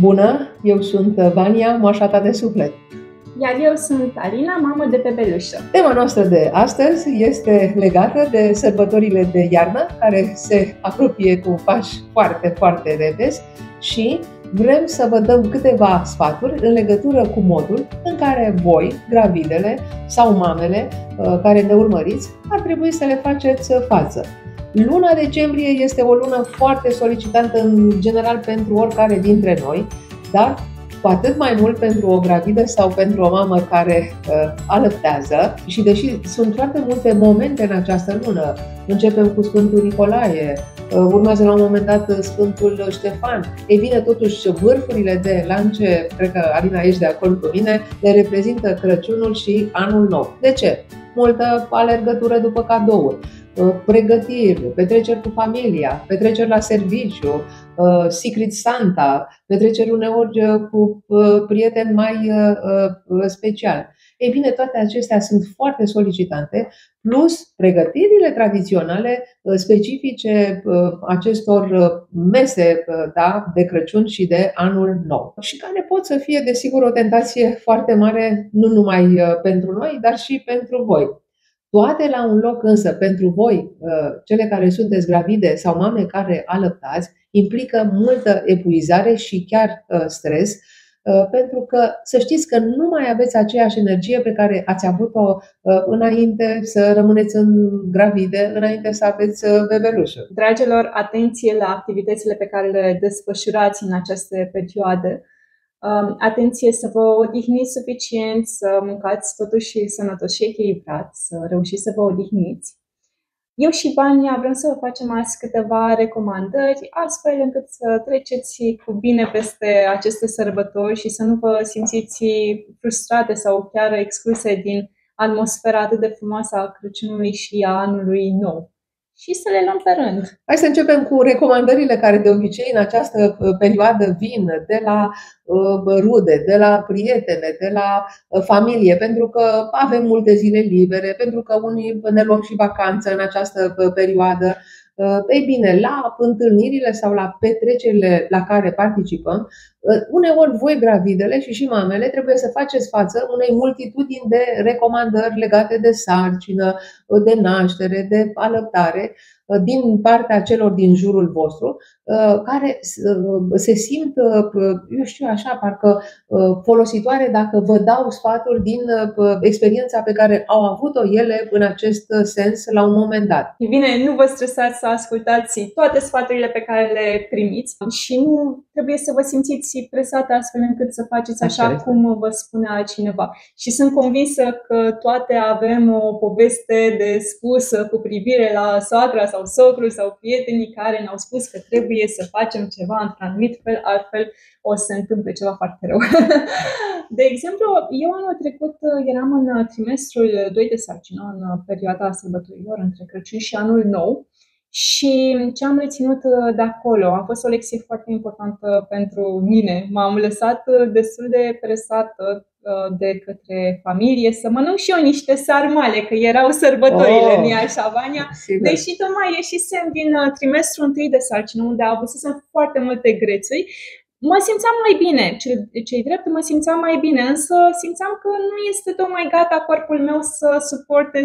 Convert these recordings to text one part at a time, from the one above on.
Bună, eu sunt Vania, moașa ta de suflet. Iar eu sunt Alina, mamă de pe belușă. Tema noastră de astăzi este legată de sărbătorile de iarnă, care se apropie cu pași foarte, foarte repezi și vrem să vă dăm câteva sfaturi în legătură cu modul în care voi, gravidele sau mamele uh, care ne urmăriți, ar trebui să le faceți față. Luna decembrie este o lună foarte solicitantă în general pentru oricare dintre noi, dar cu atât mai mult pentru o gravidă sau pentru o mamă care uh, alăptează. Și deși sunt foarte multe momente în această lună, începem cu Sfântul Nicolae, uh, urmează la un moment dat Sfântul Ștefan. Ei bine, totuși, vârfurile de lance, cred că Alina ești de acord cu mine, le reprezintă Crăciunul și Anul Nou. De ce? Multă alergătură după cadouri Uh, pregătiri, petreceri cu familia, petreceri la serviciu, uh, Secret Santa, petreceri uneori uh, cu prieteni mai speciali. Ei bine, toate acestea sunt foarte solicitante, plus pregătirile tradiționale specifice acestor mese da, de Crăciun și de Anul Nou. Și care pot să fie, desigur, o tentație foarte mare, nu numai pentru noi, dar și pentru voi. Toate la un loc însă pentru voi, uh, cele care sunteți gravide sau mame care alăptați, implică multă epuizare și chiar uh, stres, uh, pentru că să știți că nu mai aveți aceeași energie pe care ați avut-o înainte să rămâneți în gravide, înainte să aveți bebelușul. Dragilor, atenție la activitățile pe care le desfășurați în această perioadă Um, atenție să vă odihniți suficient, să mâncați totuși sănătos și echilibrat, să reușiți să vă odihniți. Eu și Vania vrem să vă facem azi câteva recomandări, astfel încât să treceți cu bine peste aceste sărbători și să nu vă simțiți frustrate sau chiar excluse din atmosfera atât de frumoasă a Crăciunului și a anului nou și să le luăm pe rând. Hai să începem cu recomandările care de obicei în această uh, perioadă vin de la uh, rude, de la prietene, de la uh, familie, pentru că avem multe zile libere, pentru că unii ne luăm și vacanță în această perioadă. Ei bine, la întâlnirile sau la petrecerile la care participăm, uneori voi gravidele și și mamele trebuie să faceți față unei multitudini de recomandări legate de sarcină, de naștere, de alăptare, Uh, din partea celor din jurul vostru, uh, care uh, se simt, eu știu așa, parcă folositoare dacă vă dau sfaturi din experiența pe care au avut-o ele în acest sens la un moment dat. E bine, nu vă stresați să ascultați toate sfaturile pe care le primiți și nu trebuie să vă simțiți presate astfel încât să faceți așa, așa cum vă spunea cineva. Și sunt convinsă că toate avem o poveste de spusă cu privire la soacra sau sau socrul sau prietenii care ne-au spus că trebuie să facem ceva într-un anumit fel, altfel o să se întâmple ceva foarte rău. de exemplu, eu anul trecut uh, eram în uh, trimestrul 2 de sarcină, în uh, perioada sărbătorilor între Crăciun și Anul Nou, și ce am reținut de acolo a fost o lecție foarte importantă pentru mine. M-am lăsat destul de presată Uh, de către familie să mănânc și eu niște sarmale, că erau sărbătorile oh, în așa, Vania. Sigur. Deși tocmai ieșisem din uh, trimestrul întâi de sarcină, unde avusesem foarte multe grețuri, mă simțeam mai bine. Cei drept, mă simțeam mai bine, însă simțeam că nu este tocmai gata corpul meu să suporte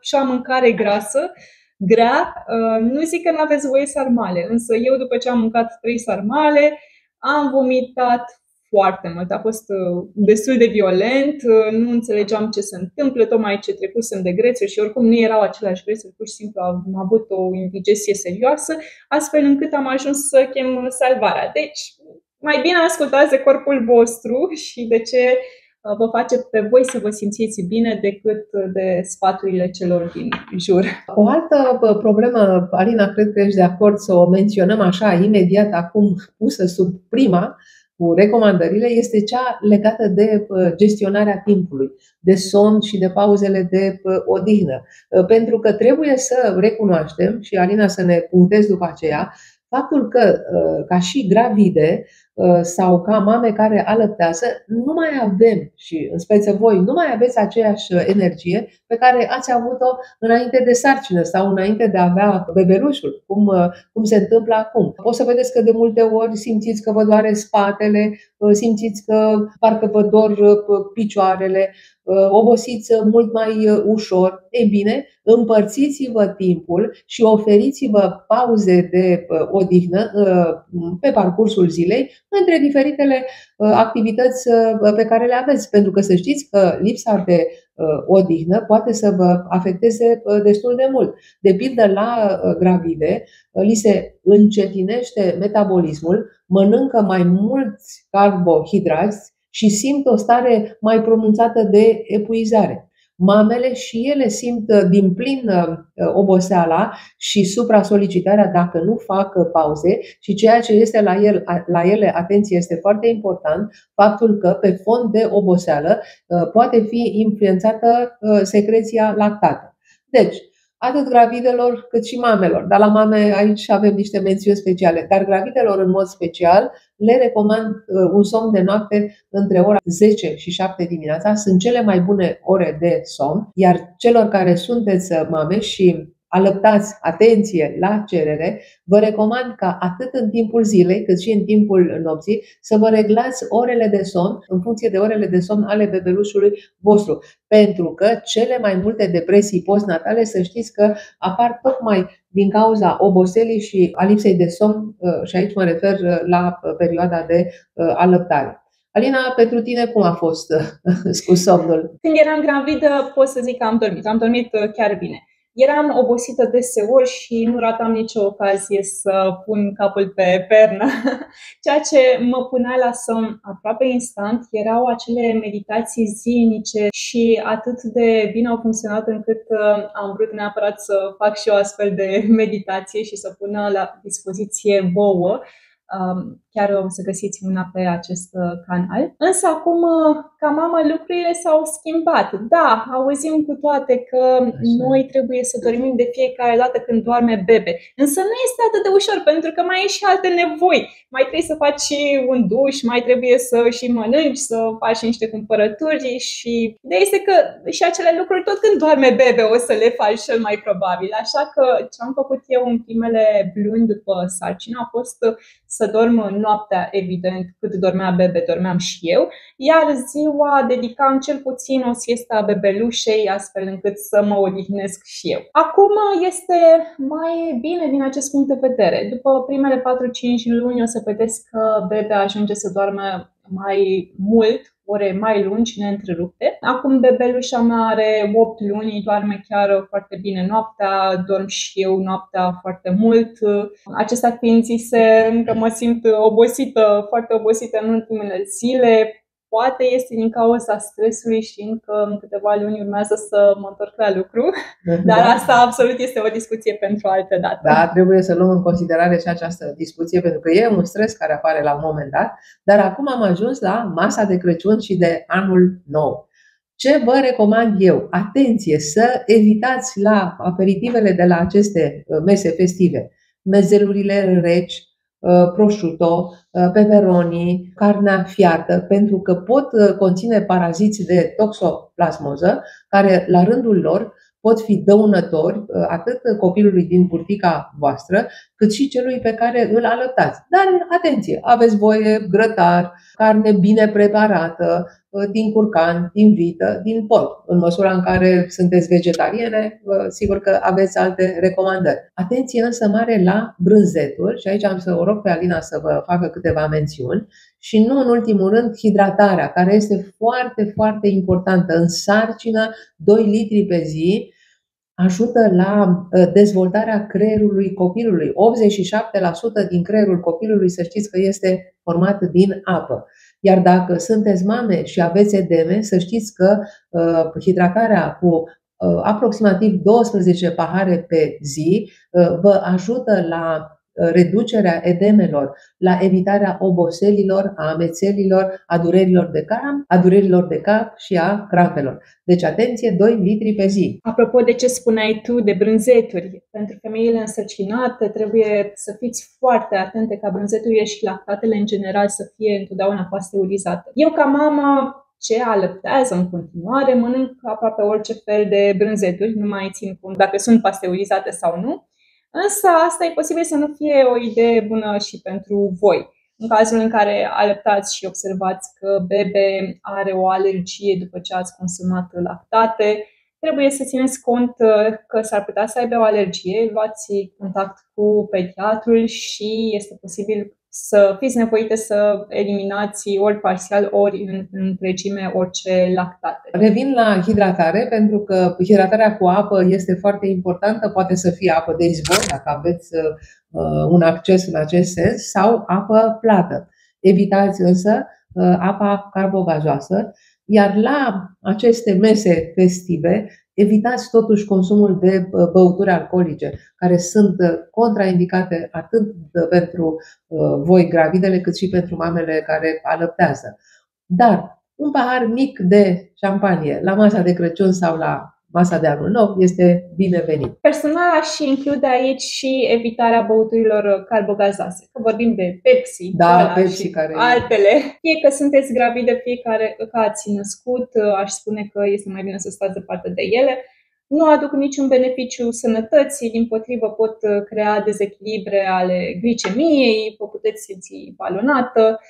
așa mâncare grasă grea. Uh, nu zic că nu aveți voie sarmale, însă eu după ce am mâncat trei sarmale, am vomitat foarte mult. A fost uh, destul de violent, uh, nu înțelegeam ce se întâmplă, tocmai ce trecusem de grețuri și oricum nu erau aceleași grețuri, pur și simplu am avut o indigestie serioasă, astfel încât am ajuns să chem salvarea. Deci, mai bine ascultați de corpul vostru și de ce uh, vă face pe voi să vă simțiți bine decât de sfaturile celor din jur. O altă problemă, Alina, cred că ești de acord să o menționăm așa imediat acum pusă sub prima, cu recomandările este cea legată de uh, gestionarea timpului, de somn și de pauzele de uh, odihnă. Uh, pentru că trebuie să recunoaștem, și Alina să ne punctez după aceea, faptul că, ca și gravide, Uh, sau ca mame care alăptează, nu mai avem și în speță voi, nu mai aveți aceeași energie pe care ați avut-o înainte de sarcină sau înainte de a avea bebelușul, cum, uh, cum se întâmplă acum. O să vedeți că de multe ori simțiți că vă doare spatele, uh, simțiți că parcă vă dor picioarele, obosiți mult mai ușor. Ei bine, împărțiți-vă timpul și oferiți-vă pauze de odihnă pe parcursul zilei între diferitele uh, activități uh, pe care le aveți. Pentru că să știți că lipsa de uh, odihnă poate să vă afecteze destul de mult. De pildă, la gravide, li se încetinește metabolismul, mănâncă mai mulți carbohidrați și simt o stare mai pronunțată de epuizare mamele și ele simt uh, din plin uh, uh, oboseala și supra-solicitarea dacă nu fac pauze și ceea ce este la, el, la ele, atenție, este foarte important, faptul că pe fond de oboseală poate fi influențată secreția lactată. Deci, atât gravidelor cât și mamelor. Dar la mame aici avem niște mențiuni speciale. Dar gravidelor în mod special le recomand uh, un somn de noapte între ora 10 și 7 dimineața. Sunt cele mai bune ore de somn. Iar celor care sunteți uh, mame și alăptați atenție la cerere, vă recomand ca atât în timpul zilei cât și în timpul nopții să vă reglați orele de somn în funcție de orele de somn ale bebelușului vostru. Pentru că cele mai multe depresii postnatale, să știți că apar tocmai din cauza oboselii și a lipsei de somn, uh, și aici mă refer uh, la uh, perioada de alăptare. Alina, pentru tine cum a fost cu somnul? Când eram gravidă, pot să zic că am dormit. Am dormit chiar bine. Eram obosită deseori și nu ratam nicio ocazie să pun capul pe pernă. Ceea ce mă punea la somn aproape instant erau acele meditații zilnice și atât de bine au funcționat încât uh, am vrut neapărat să fac și o astfel de meditație și să pună la dispoziție vouă Chiar o să găsiți una pe acest uh, canal. Însă acum, uh, ca mamă, lucrurile s-au schimbat. Da, auzim cu toate că Așa. noi trebuie să dormim de fiecare dată când doarme bebe. Însă nu este atât de ușor, pentru că mai ai și alte nevoi. Mai trebuie să faci și un duș, mai trebuie să și mănânci, să faci niște cumpărături și ideea este că și acele lucruri tot când doarme bebe o să le faci cel mai probabil. Așa că ce am făcut eu în primele luni după sarcină a fost să dorm noaptea, evident, cât dormea bebe, dormeam și eu, iar ziua dedicam cel puțin o siesta a bebelușei, astfel încât să mă odihnesc și eu. Acum este mai bine din acest punct de vedere. După primele 4-5 luni o să vedeți că bebe ajunge să doarme mai mult ore mai lungi, neîntrerupte. Acum bebelușa mea are 8 luni, doarme chiar foarte bine noaptea, dorm și eu noaptea foarte mult. Acesta fiind zise, încă mă simt obosită, foarte obosită în ultimele zile, Poate este din cauza stresului și încă în câteva luni urmează să mă întorc la lucru, dar da. asta absolut este o discuție pentru altă dată. Da, trebuie să luăm în considerare și această discuție, pentru că e un stres care apare la un moment dat, dar acum am ajuns la masa de Crăciun și de anul nou. Ce vă recomand eu? Atenție să evitați la aperitivele de la aceste uh, mese festive mezelurile reci, Uh, prosciutto, uh, peperoni, carnea fiartă, pentru că pot uh, conține paraziți de toxoplasmoză, care la rândul lor pot fi dăunători atât copilului din burtica voastră, cât și celui pe care îl alăptați. Dar atenție, aveți voie grătar, carne bine preparată, din curcan, din vită, din porc. În măsura în care sunteți vegetariene, sigur că aveți alte recomandări. Atenție însă mare la brânzeturi și aici am să o rog pe Alina să vă facă câteva mențiuni și nu în ultimul rând hidratarea, care este foarte, foarte importantă. În sarcină, 2 litri pe zi, ajută la dezvoltarea creierului copilului. 87% din creierul copilului, să știți că este format din apă. Iar dacă sunteți mame și aveți edeme, să știți că uh, hidratarea cu uh, aproximativ 12 pahare pe zi uh, vă ajută la reducerea edemelor, la evitarea oboselilor, a amețelilor, a durerilor de cap, a durerilor de cap și a crampelor. Deci, atenție, 2 litri pe zi. Apropo de ce spuneai tu de brânzeturi, pentru femeile însărcinate trebuie să fiți foarte atente ca brânzeturile și lactatele în general să fie întotdeauna pasteurizate. Eu ca mamă ce alăptează în continuare, mănânc aproape orice fel de brânzeturi, nu mai țin cont dacă sunt pasteurizate sau nu, însă asta e posibil să nu fie o idee bună și pentru voi. În cazul în care alăptați și observați că bebe are o alergie după ce ați consumat lactate, trebuie să țineți cont uh, că s-ar putea să aibă o alergie, luați contact cu pediatrul și este posibil să fiți nevoite să eliminați ori parțial, ori în întregime orice lactate. Revin la hidratare, pentru că hidratarea cu apă este foarte importantă, poate să fie apă de izvor, dacă aveți uh, un acces în acest sens, sau apă plată. Evitați însă uh, apa carbogazoasă, iar la aceste mese festive evitați totuși consumul de băuturi alcoolice, care sunt uh, contraindicate atât pentru uh, voi gravidele, cât și pentru mamele care alăptează. Dar un pahar mic de șampanie la masa de Crăciun sau la masa de anul nou este binevenit. Personal aș include aici și evitarea băuturilor carbogazase. Că vorbim de Pepsi, da, Cola Pepsi și care altele. Fie că sunteți gravide, fie că ați născut, aș spune că este mai bine să stați departe de ele. Nu aduc niciun beneficiu sănătății, din potrivă pot crea dezechilibre ale glicemiei, vă puteți simți balonată,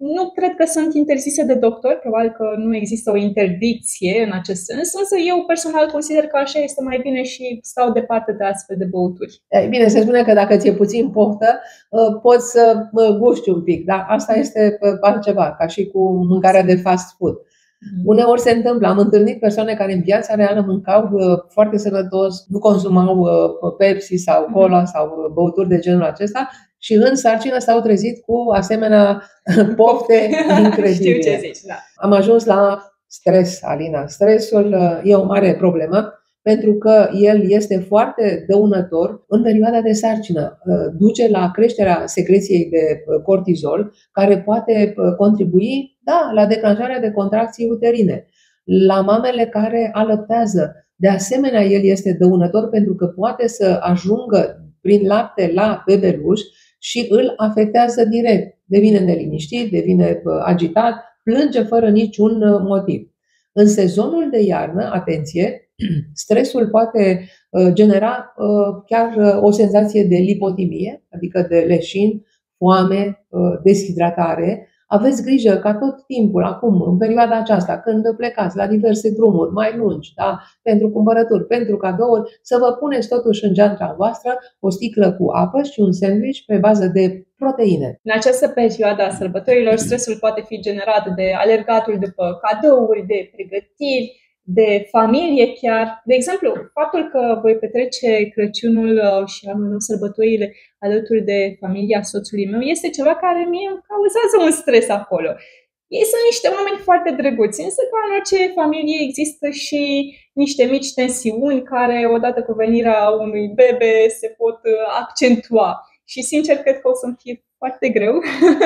nu cred că sunt interzise de doctor, probabil că nu există o interdicție în acest sens, însă eu personal consider că așa este mai bine și stau departe de astfel de băuturi. E, bine, se spune că dacă ți-e puțin poftă, ă, poți să guști un pic, dar asta este altceva, ca și cu mâncarea de fast food. Mm. Uneori se întâmplă. Am întâlnit persoane care în viața reală mâncau uh, foarte sănătos, nu consumau uh, Pepsi sau mm. Cola sau uh, băuturi de genul acesta și în sarcină s-au trezit cu asemenea pofte incredibile. Știu ce zici, da. Am ajuns la stres, Alina. Stresul e o mare problemă pentru că el este foarte dăunător în perioada de sarcină. Duce la creșterea secreției de cortizol, care poate contribui da, la declanșarea de contracții uterine, la mamele care alăptează. De asemenea, el este dăunător pentru că poate să ajungă prin lapte la bebeluș și îl afectează direct. Devine neliniștit, devine agitat, plânge fără niciun uh, motiv. În sezonul de iarnă, atenție, stresul poate uh, genera uh, chiar o senzație de lipotimie, adică de leșin, foame, deshidratare, aveți grijă ca tot timpul, acum, în perioada aceasta, când plecați la diverse drumuri mai lungi, da, pentru cumpărături, pentru cadouri, să vă puneți totuși în geanta voastră o sticlă cu apă și un sandwich pe bază de proteine. În această perioadă a sărbătorilor, stresul poate fi generat de alergatul după cadouri, de pregătiri, de familie chiar. De exemplu, faptul că voi petrece Crăciunul uh, și anul nou sărbătorile alături de familia soțului meu este ceva care mie îmi cauzează un stres acolo. Ei sunt niște oameni foarte drăguți, însă ca în orice familie există și niște mici tensiuni care, odată cu venirea unui bebe, se pot uh, accentua. Și sincer, cred că o să-mi fie foarte greu,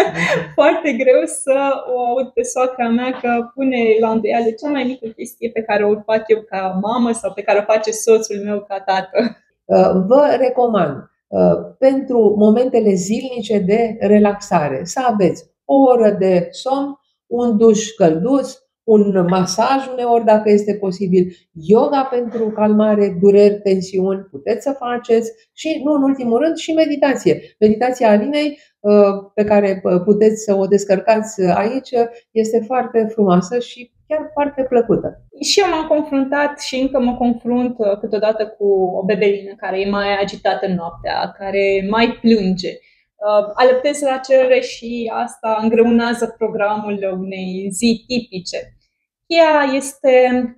foarte greu să o aud pe soacra mea că pune la îndoială cea mai mică chestie pe care o fac eu ca mamă sau pe care o face soțul meu ca tată. Uh, vă recomand uh, pentru momentele zilnice de relaxare să aveți o oră de somn, un duș călduț, un masaj uneori dacă este posibil, yoga pentru calmare, dureri, tensiuni, puteți să faceți și, nu în ultimul rând, și meditație. Meditația Alinei, uh, pe care uh, puteți să o descărcați aici, este foarte frumoasă și chiar foarte plăcută. Și eu m-am confruntat și încă mă confrunt uh, câteodată cu o bebelină care e mai agitată noaptea, care mai plânge. Alăptez la cerere și asta îngreunează programul unei zi tipice. Cheia este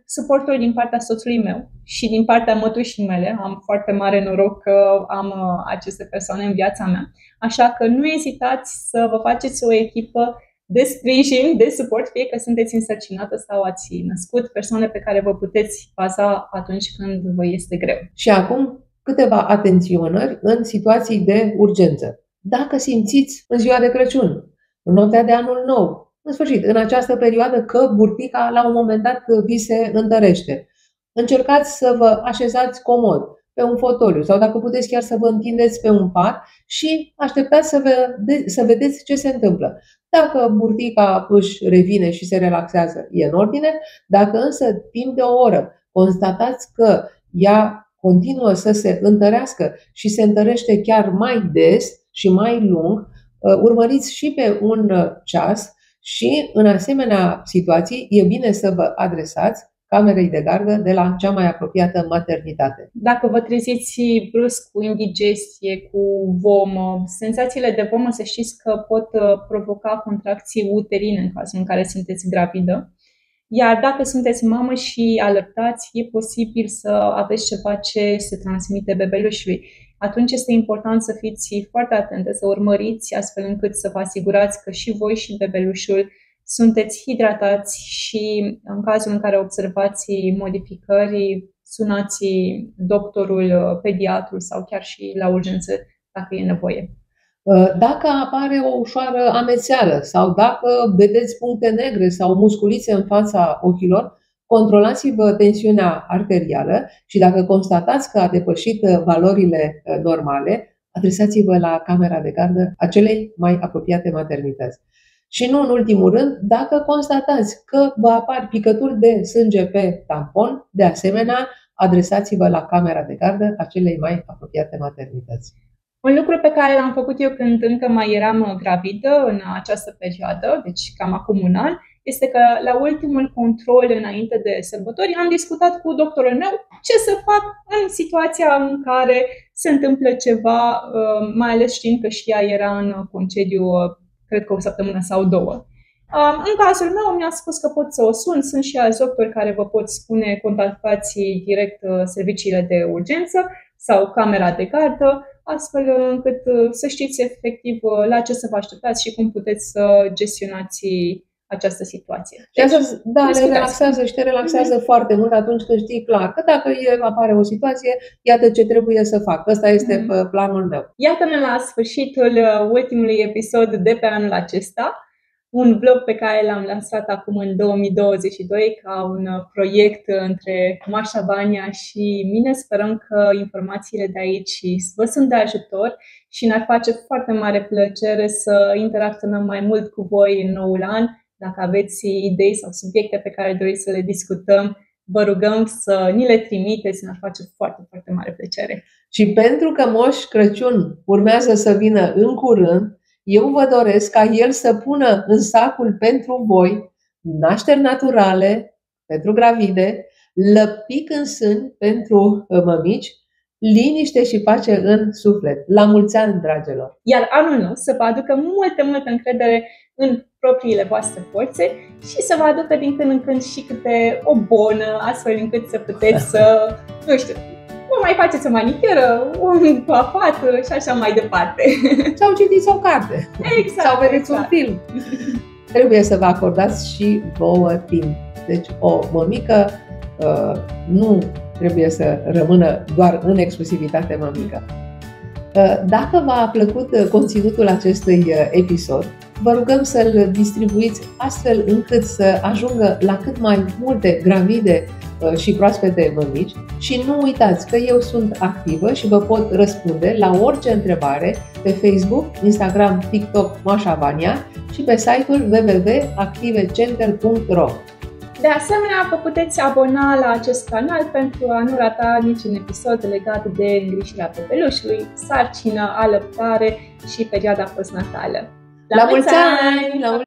suportul din partea soțului meu și din partea mătușii mele. Am foarte mare noroc că am uh, aceste persoane în viața mea. Așa că nu ezitați să vă faceți o echipă de sprijin, de suport, fie că sunteți însărcinată sau ați născut, persoane pe care vă puteți baza atunci când vă este greu. Și acum câteva atenționări în situații de urgență. Dacă simțiți în ziua de Crăciun, în noaptea de anul nou, în sfârșit, în această perioadă că burtica la un moment dat vi se întărește, încercați să vă așezați comod pe un fotoliu sau dacă puteți chiar să vă întindeți pe un pat și așteptați să, ve- să vedeți ce se întâmplă. Dacă burtica își revine și se relaxează, e în ordine. Dacă însă timp de o oră constatați că ea continuă să se întărească și se întărește chiar mai des și mai lung, uh, urmăriți și pe un uh, ceas și în asemenea situații e bine să vă adresați camerei de gardă de la cea mai apropiată maternitate. Dacă vă treziți brusc cu indigestie, cu vomă, senzațiile de vomă să știți că pot uh, provoca contracții uterine în cazul în care sunteți gravidă. Iar dacă sunteți mamă și alertați, e posibil să aveți ceva ce se transmite bebelușului. Atunci este important să fiți foarte atente, să urmăriți astfel încât să vă asigurați că și voi și bebelușul sunteți hidratați și în cazul în care observați modificări, sunați doctorul, pediatrul sau chiar și la urgență dacă e nevoie. Uh, dacă apare o ușoară amețeală sau dacă vedeți puncte negre sau musculițe în fața ochilor, controlați-vă tensiunea arterială și dacă constatați că a depășit valorile uh, normale, adresați-vă la camera de gardă a celei mai apropiate maternități. Și nu în ultimul rând, dacă constatați că vă apar picături de sânge pe tampon, de asemenea, adresați-vă la camera de gardă a celei mai apropiate maternități. Un lucru pe care l-am făcut eu când încă mai eram gravidă în această perioadă, deci cam acum un an, este că la ultimul control înainte de sărbători am discutat cu doctorul meu ce să fac în situația în care se întâmplă ceva, uh, mai ales știind că și ea era în concediu cred că o săptămână sau două. În cazul meu mi-a spus că pot să o sun, sunt și alți doctori care vă pot spune contactați direct uh, serviciile de urgență sau camera de gardă, astfel încât uh, să știți efectiv uh, la ce să vă așteptați și cum puteți să gestionați această situație. Și asta, deci, da, le relaxează și te relaxează mm-hmm. foarte mult atunci când știi clar că dacă e, apare o situație, iată ce trebuie să fac. Ăsta este mm-hmm. planul meu. Iată-ne la sfârșitul uh, ultimului episod de pe anul acesta un blog pe care l-am lansat acum în 2022 ca un uh, proiect între Mașa Vania și mine. Sperăm că informațiile de aici vă sunt de ajutor și ne-ar face foarte mare plăcere să interacționăm mai mult cu voi în noul an dacă aveți idei sau subiecte pe care doriți să le discutăm, vă rugăm să ni le trimiteți, ne-ar face foarte, foarte mare plăcere. Și pentru că Moș Crăciun urmează să vină în curând, eu vă doresc ca el să pună în sacul pentru voi nașteri naturale pentru gravide, lăpic în sân pentru uh, mămici, liniște și pace în suflet. La mulți ani, dragilor! Iar anul nou să vă aducă multă, multă încredere în propriile voastre forțe și să vă aducă din când în când și câte o bonă, astfel încât să puteți să, nu știu, vă mai faceți o manicură, un coafat și așa mai departe. Sau citiți o carte. Exact. Sau vedeți exact. un film. Trebuie să vă acordați și vouă timp. Deci o mămică uh, nu trebuie să rămână doar în exclusivitate mămică. Uh, dacă v-a plăcut uh, conținutul acestui uh, episod, vă rugăm să-l distribuiți astfel încât să ajungă la cât mai multe gravide și proaspete mămici și nu uitați că eu sunt activă și vă pot răspunde la orice întrebare pe Facebook, Instagram, TikTok, Mașa Vania și pe site-ul www.activecenter.ro. De asemenea, vă puteți abona la acest canal pentru a nu rata niciun episod legat de îngrijirea bebelușului, sarcină, alăptare și perioada postnatală. La, la mulți ani! ani! La mulți